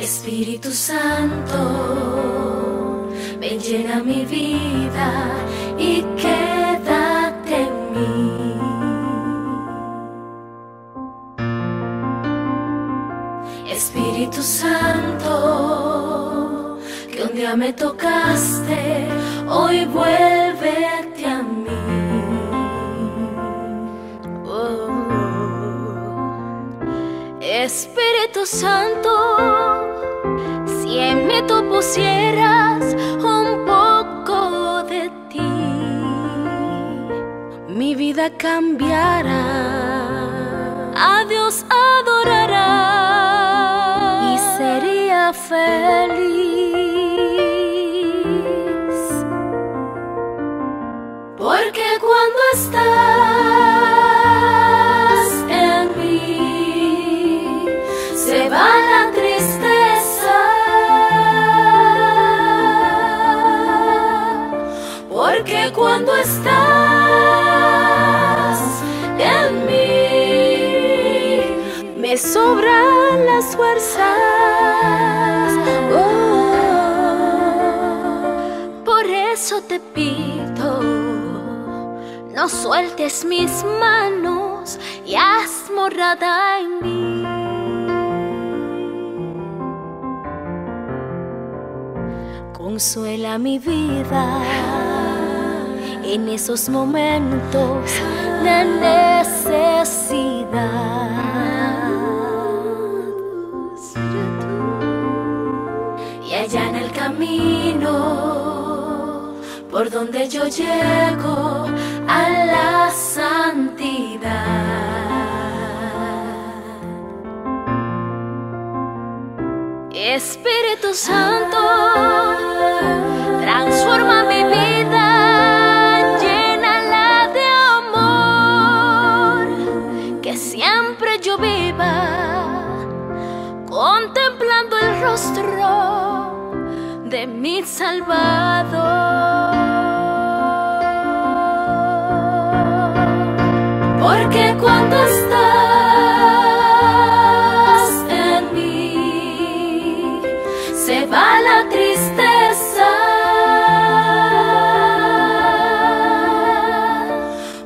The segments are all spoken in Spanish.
Espíritu Santo, ven llena mi vida y quédate en mí. Espíritu Santo, que un día me tocaste, hoy vuélvete a mí. Oh. Espíritu Santo, en mí tú pusieras un poco de ti, mi vida cambiará. A Dios adorará y sería feliz. Porque cuando estás Cuando estás en mí, me sobran las fuerzas. Oh, por eso te pido, no sueltes mis manos y haz morada en mí. Consuela mi vida en esos momentos de necesidad. Y allá en el camino por donde yo llego a la santidad. Espíritu Santo, transforma mi vida, de mi Salvador. Porque cuando estás en mí, se va la tristeza.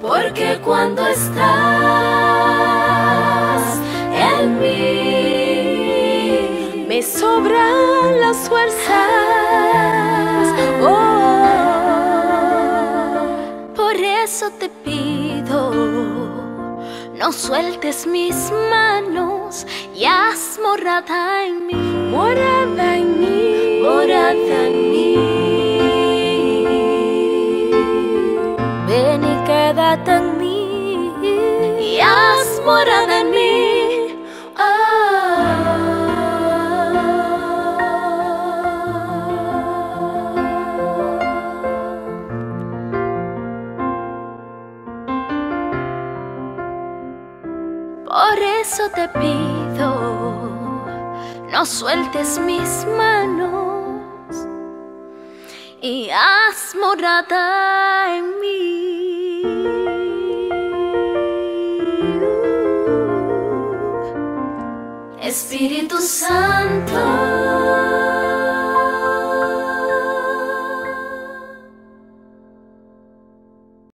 Porque cuando estás no sueltes mis manos y haz morada en mí. Morada en mí. Morada en mí. Ven y quédate en mí y haz morada Por eso te pido, no sueltes mis manos y haz morada en mí. Espíritu Santo.